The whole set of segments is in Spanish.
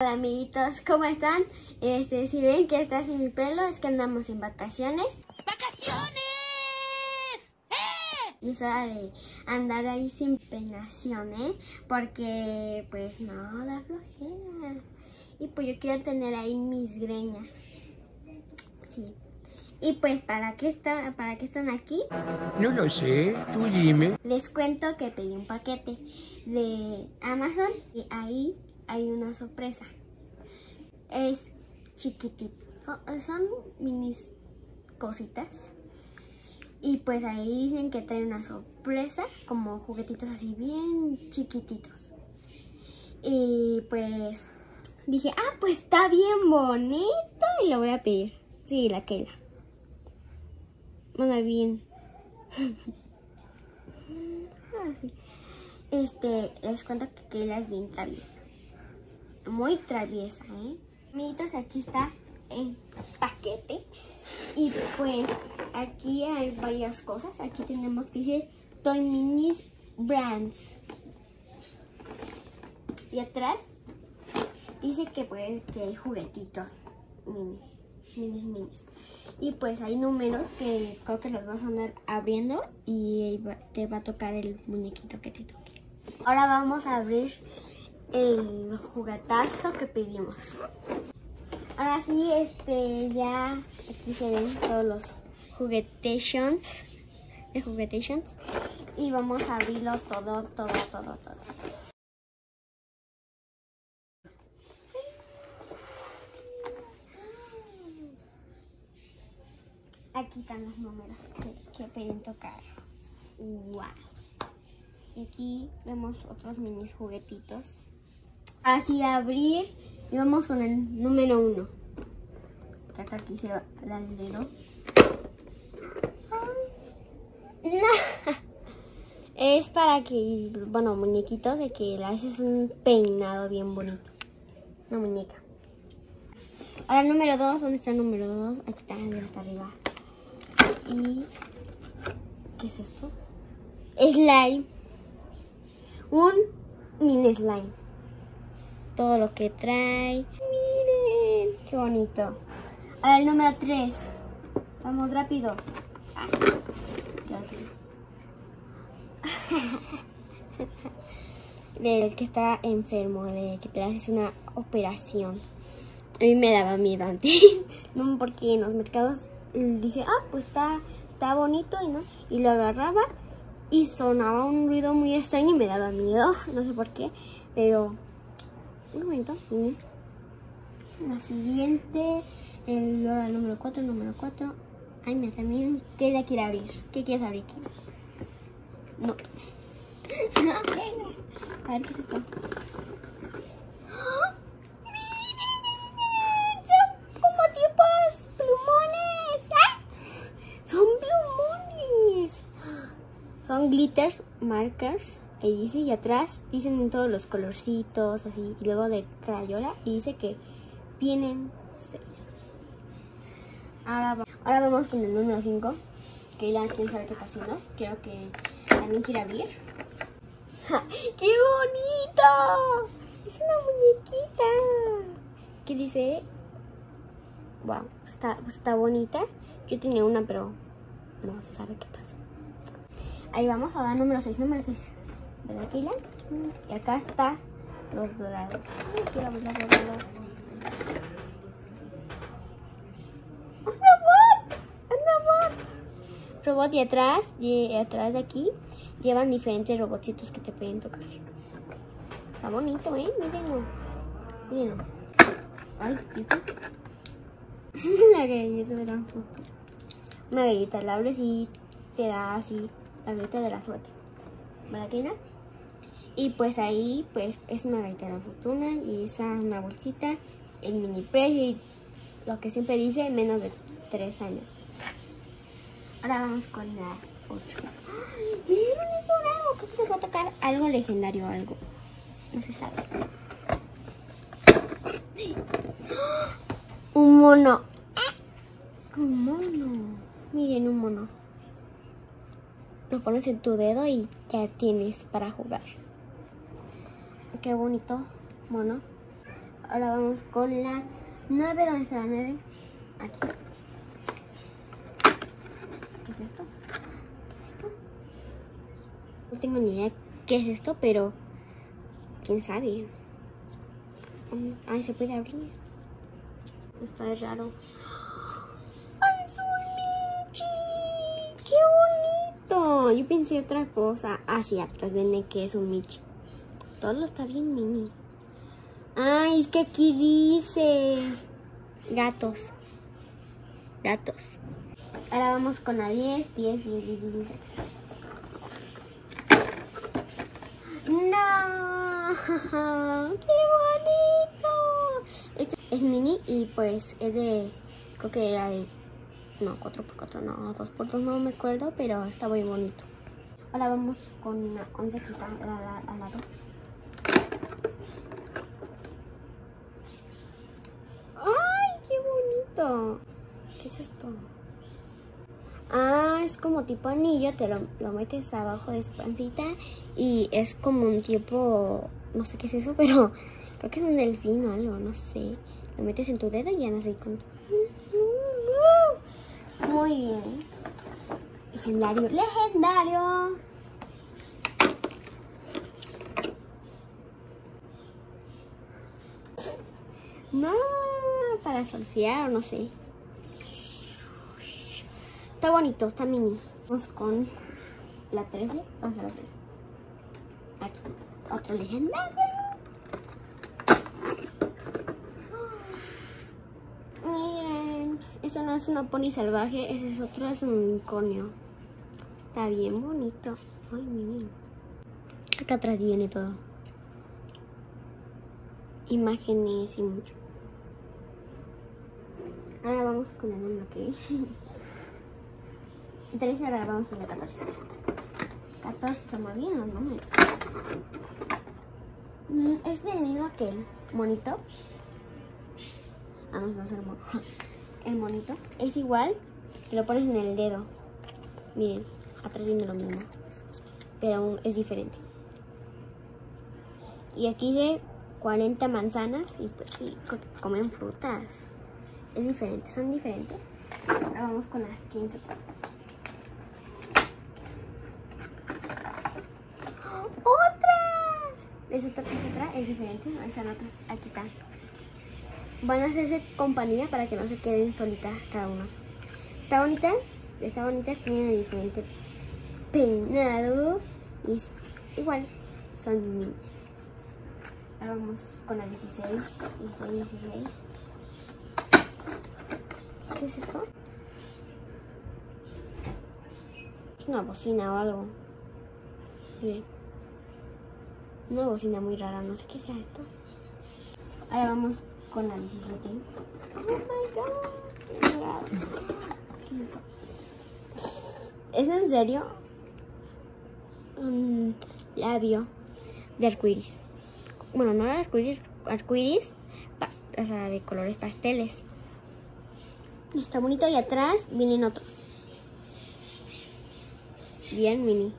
Hola amiguitos, ¿cómo están? Este, si ven que está sin mi pelo es que andamos en vacaciones. ¡Vacaciones! ¡Eh! Y es hora de andar ahí sin penación, ¿eh? Porque pues no, da flojera. Y pues yo quiero tener ahí mis greñas. Sí. Y pues para qué está, para qué están aquí, No lo sé, tú dime. les cuento que pedí un paquete de Amazon y ahí hay una sorpresa. Es chiquitito. Son, son minis cositas. Y pues ahí dicen que trae una sorpresa, como juguetitos así bien chiquititos. Y pues dije, ah, pues está bien bonito y lo voy a pedir. Sí, la Kela. Bueno, bien. Ah. Este, les cuento que Kayla es bien traviesa. Muy traviesa, ¿eh? Amiguitos, aquí está el paquete. Y pues aquí hay varias cosas. Aquí tenemos que dice Toy Minis Brands. Y atrás dice que pues que hay juguetitos minis, minis, minis. Y pues hay números que creo que los vas a andar abriendo y te va a tocar el muñequito que te toque. Ahora vamos a abrir el juguetazo que pedimos. Ahora sí, este, ya aquí se ven todos los juguetations, de juguetations. Y vamos a abrirlo todo, todo, todo, todo. Aquí están los números que, que pueden tocar. ¡Wow! Y aquí vemos otros mini juguetitos. Así abrir y vamos con el número uno. Hasta aquí se va el dedo. No. Es para que, bueno, muñequitos de que le haces un peinado bien bonito. Una muñeca. Ahora número dos, ¿dónde está el número dos? Aquí está, mira, está arriba. Y ¿qué es esto? Slime. Un mini slime. Todo lo que trae. Miren, qué bonito. Ahora el número 3. Vamos rápido. Del que está enfermo, de que te haces una operación. A mí me daba miedo antes. no, porque en los mercados eh, dije, ah, pues está, está bonito y no. Y lo agarraba y sonaba un ruido muy extraño y me daba miedo. No sé por qué, pero un momento. sí. La siguiente, el, número 4, el número 4. Ay, mira, también, ¿qué la quiere abrir? ¿Qué quieres abrir? No. No, venga. A ver qué es esto. ¡Ah! ¡Miren! Son como tipos plumones. Son plumones. Son glitter markers. Ahí dice, y atrás dicen todos los colorcitos, así, y luego de crayola, y dice que vienen seis. Ahora, va- ahora vamos con el número 5. Keila, quién sabe qué está haciendo. Quiero que también quiera abrir. ¡Qué bonito! Es una muñequita. ¿Qué dice? Wow, está, está bonita. Yo tenía una, pero no se sabe qué pasó. Ahí vamos, ahora número 6, número 6. ¿Verdad, Keila? Y acá está los dorados. ¡Un robot! ¡Un robot! Robot y atrás, y atrás de aquí, llevan diferentes robotcitos que te pueden tocar. Está bonito, ¿eh? Mírenlo. Mírenlo. Ay, ¿y esto? la galleta de la fruta. Una galleta, la abres y te da así la galleta de la suerte. ¿Verdad? Y pues ahí, pues es una galleta de la fortuna y es una bolsita, el mini precio y lo que siempre dice, menos de 3 años. Ahora vamos con la 8. Miren, es dorado. Creo que les va a tocar algo legendario algo. No se sabe. Un mono. Un mono. Miren, un mono. Lo pones en tu dedo y ya tienes para jugar. Qué bonito mono. Ahora vamos con la 9. ¿Dónde está la 9? Aquí. ¿Qué es esto? ¿Qué es esto? No tengo ni idea qué es esto, pero quién sabe. Mm, Ay, se puede abrir. Está raro. ¡Ay, es un Michi! ¡Qué bonito! Yo pensé otra cosa. Ah, sí, atrás vende que es un Michi. Todo está bien mini. Ay, es que aquí dice gatos. Gatos. Ahora vamos con la 10, 10, 10, 10, 10, 10. ¡No! ¡Qué bonito! Este es mini y pues es de... Creo que era de... No, 4x4, no, 2x2 no me acuerdo, pero está muy bonito. Ahora vamos con la 11 quizá, a la, a la 2. ¿Qué es esto? Ah, es como tipo anillo, te lo, lo, metes abajo de su pancita y es como un tipo, no sé qué es eso, pero creo que es un delfín o algo, no sé. Lo metes en tu dedo y ya no sé con. Muy bien. Legendario, legendario. No, para surfear o no sé. Está bonito, está mini. Vamos con la 13. Vamos a la 13. Aquí. Otro legendario. Miren. Eso no es una pony salvaje. Ese es otro, es un unicornio. Está bien bonito. Ay, miren. Acá atrás viene todo. Imágenes y mucho. Vamos con el número que... 13, ahora vamos a la 14. 14 se bien. Mm, Es del mismo aquel monito. Vamos a hacer. El monito es igual, lo pones en el dedo. Miren, atrás viene lo mismo, pero es diferente. Y aquí dice 40 manzanas y pues sí, co- comen frutas. Es diferente, son diferentes. Ahora vamos con las 15. ¡Otra! Es otra, es otra, es diferente. No, esa otra. Aquí está. Van a hacerse compañía para que no se queden solitas cada una. Está bonita, está bonita, tiene diferente peinado y igual, son minis. Ahora vamos con la 16, 16, 16. ¿Qué es esto? Es una bocina o algo. Miren. Una bocina muy rara, no sé qué sea esto. Ahora vamos con la 17. Oh my god. qué raro. ¿Qué es esto? ¿Es en serio? Un labio de arcoiris. Bueno, no de arcoiris, arcoiris, o sea, de colores pasteles. Está bonito y atrás vienen otros. Bien mini.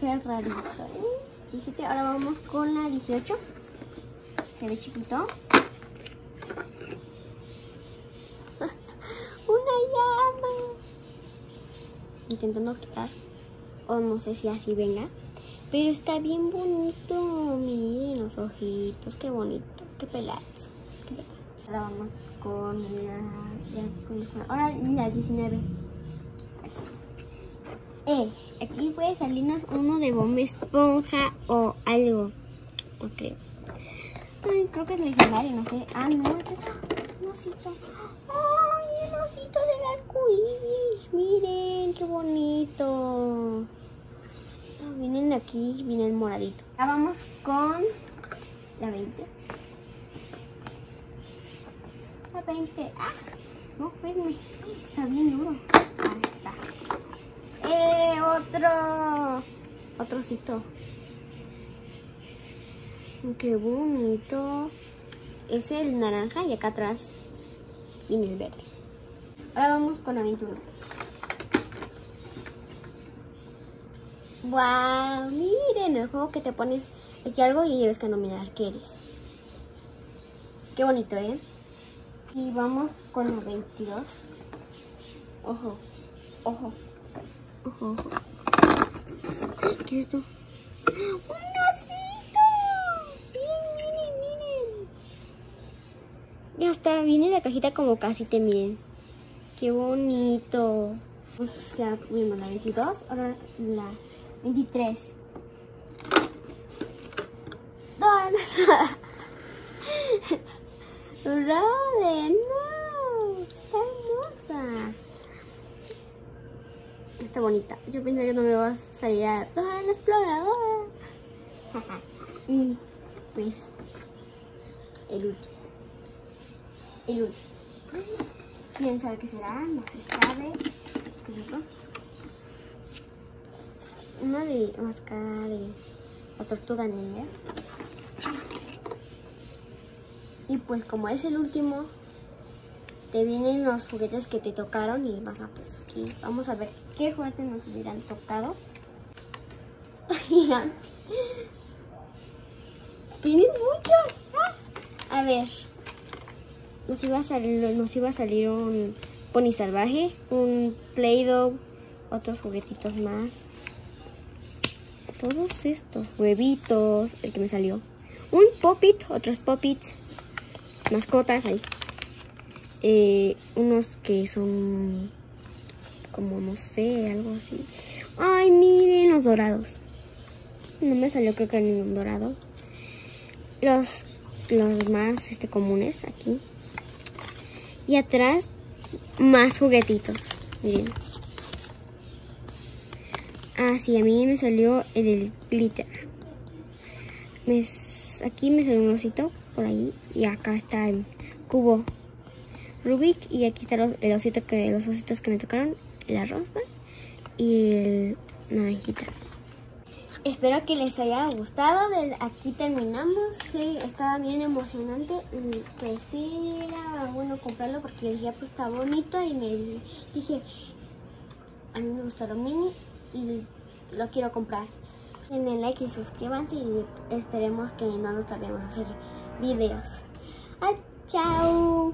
Qué rarito. ¿eh? 17, ahora vamos con la 18. Se ve chiquito. Una llama. Intentando quitar. O no sé si así venga. Pero está bien bonito. Miren los ojitos. Qué bonito. Qué pelados. Qué pelados. Ahora vamos con la. con- Ahora la 19. Eh, aquí puede salirnos uno de bomba esponja o algo. Creo. Ay, creo que es legendario, no sé. Ah, no, este un osito. Ay, el osito del arco iris. Miren, qué bonito. Ah, vienen de aquí, viene el moradito. Ahora vamos con la 20. La 20. Ah, no, espérenme. Está bien duro. Ahí está. ¡Eh! Otro. Otro osito. Qué bonito. Es el naranja y acá atrás viene el verde. Ahora vamos con la 21. ¡Wow! Miren el juego que te pones aquí algo y debes que nominar qué eres. Qué bonito, ¿eh? Y vamos con la 22. Ojo, ojo, ojo, ojo. ¿Qué es esto? ¡Un osito! Miren, miren, miren. Ya está, viene la cajita como casita, miren. Qué bonito. O sea, tuvimos la 22, ahora la 23. Roden, no, está hermosa. Está bonita. Yo pensé que no me va a salir a Dora la exploradora. y pues el último. El último. ¿Quién sabe qué será? No se sabe. ¿Qué es eso? Una de máscara de la tortuga ninja. Y pues como es el último, te vienen los juguetes que te tocaron y vas a pues aquí. Vamos a ver qué juguetes nos hubieran tocado. Vienen muchos. ¡Ah! A ver. Nos iba a salir, nos iba a salir un pony salvaje, un Play-Doh, otros juguetitos más. Todos estos huevitos, el que me salió. Un Popit, otros Popits, mascotas ahí. Eh, unos que son como no sé, algo así. Ay, miren los dorados. No me salió creo que ningún dorado. Los, los más este, comunes aquí. Y atrás más juguetitos. Miren. Ah, sí, a mí me salió el, glitter. Aquí me salió un osito por ahí. Y acá está el cubo Rubik. Y aquí está los, el osito que, los ositos que me tocaron. La rosa y el naranjita. Espero que les haya gustado. Aquí terminamos. Estaba bien emocionante. Pues sí, era bueno comprarlo porque dije, pues está bonito. Y me dije, a mí me gustó lo mini y lo quiero comprar. Denle like y suscríbanse y esperemos que no nos tardemos a hacer vídeos. Ah, tchau!